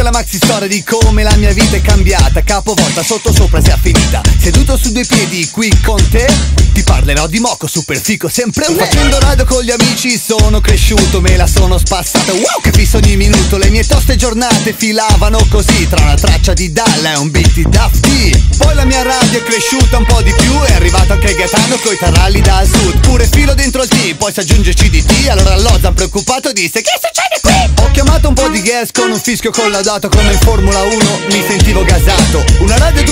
Questa è la maxi storia di come la mia vita è cambiata. Capovolta sotto sopra si è finita. Seduto su due piedi qui con te. Ti parlerò di moco super fico sempre un Facendo radio con gli amici. Sono cresciuto Me la sono spassata. Wow che fisso ogni minuto. Le mie toste giornate filavano così. Tra una traccia di Dalla e un beat di Dafty. Poi la mia radio è cresciuta un po' di più. È arrivato anche Gaetano coi taralli dal sud. Pure filo dentro il T Poi si aggiunge CDT Allora Lozan preoccupato disse Che succede qui? Ho chiamato di gas con un fischio collaudato Come in Formula 1 mi sentivo gasato. Una radio